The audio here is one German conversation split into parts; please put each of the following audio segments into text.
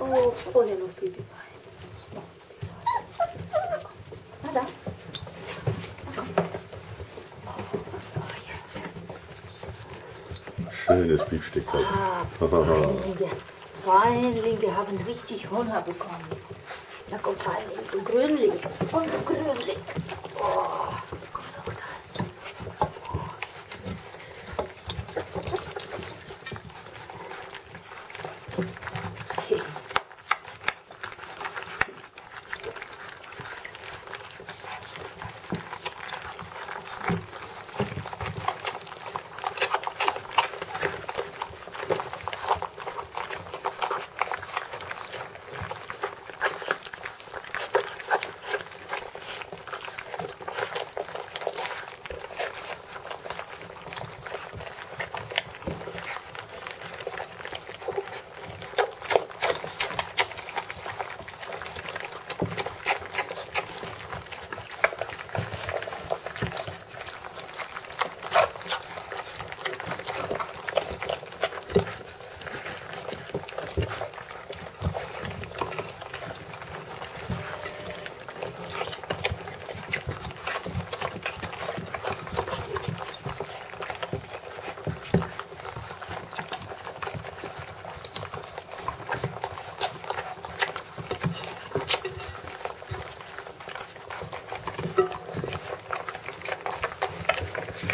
Oh, vorher noch. Na da. Schönes Beefsteak. Ah, Feinlinge. Feinlinge haben richtig Hunger bekommen. Da kommt Feinling und Grünling. Und Grünling. Oh, komm so rein.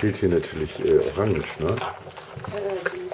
Fehlt hier natürlich äh, Orange, ne? Äh,